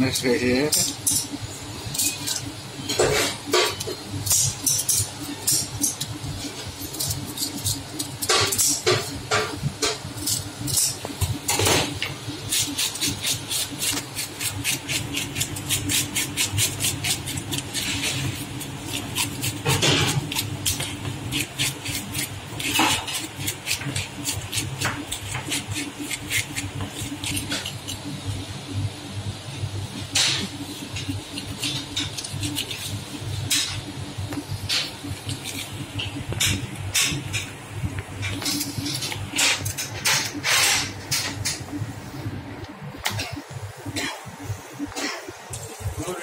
next video. here.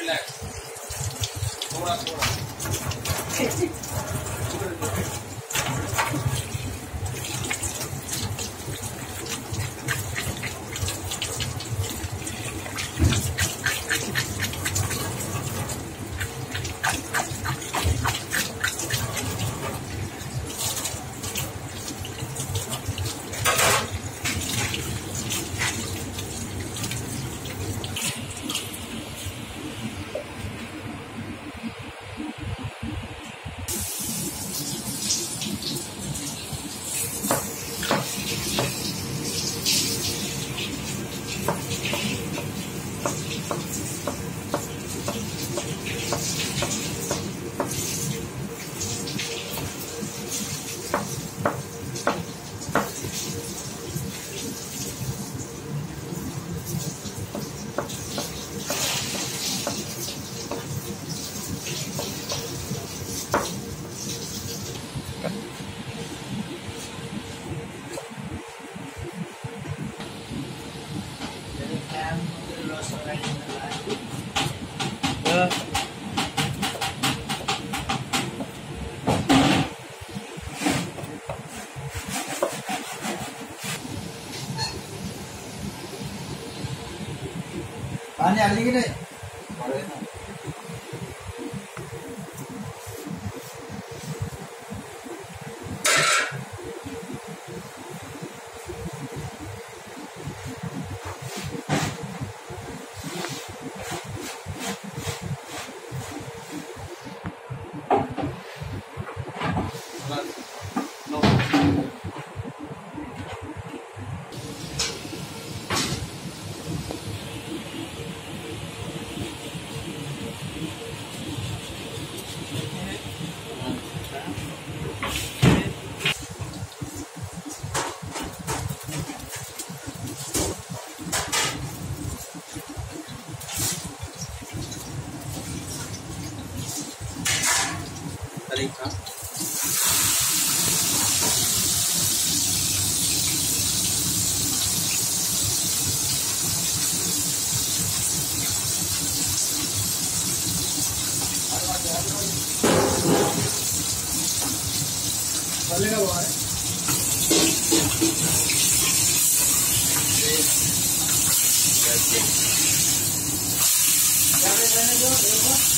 Relax थोड़ा थोड़ा पाणी आली की नाही नो तरीका चलेगा बाहर जाने जाने दो देखो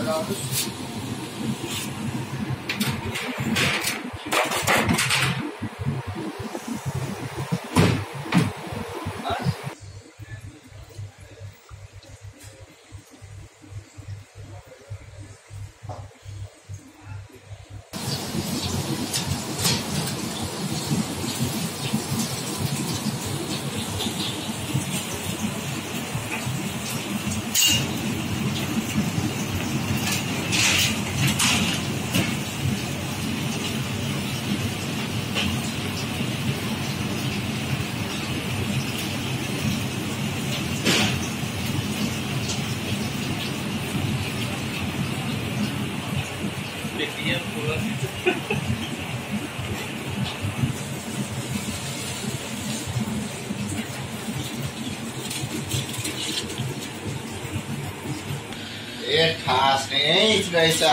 Selam. dinheiro pulando. É fácil, nem entra é essa